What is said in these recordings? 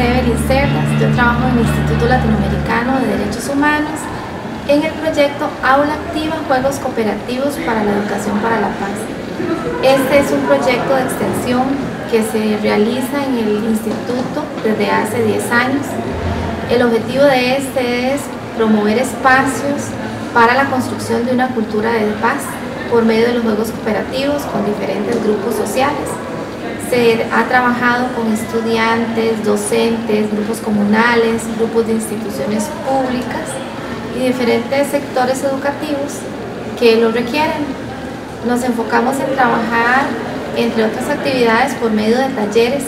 Evelyn Cerdas, yo trabajo en el Instituto Latinoamericano de Derechos Humanos en el proyecto Aula Activa Juegos Cooperativos para la Educación para la Paz. Este es un proyecto de extensión que se realiza en el instituto desde hace 10 años. El objetivo de este es promover espacios para la construcción de una cultura de paz por medio de los juegos cooperativos con diferentes grupos sociales. Se ha trabajado con estudiantes, docentes, grupos comunales, grupos de instituciones públicas y diferentes sectores educativos que lo requieren. Nos enfocamos en trabajar, entre otras actividades, por medio de talleres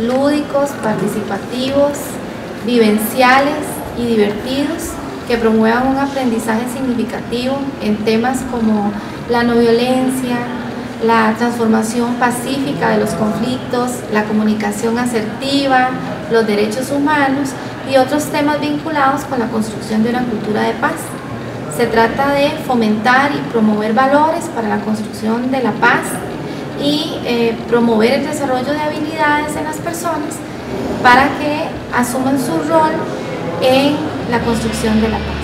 lúdicos, participativos, vivenciales y divertidos que promuevan un aprendizaje significativo en temas como la no violencia, la transformación pacífica de los conflictos, la comunicación asertiva, los derechos humanos y otros temas vinculados con la construcción de una cultura de paz. Se trata de fomentar y promover valores para la construcción de la paz y eh, promover el desarrollo de habilidades en las personas para que asuman su rol en la construcción de la paz.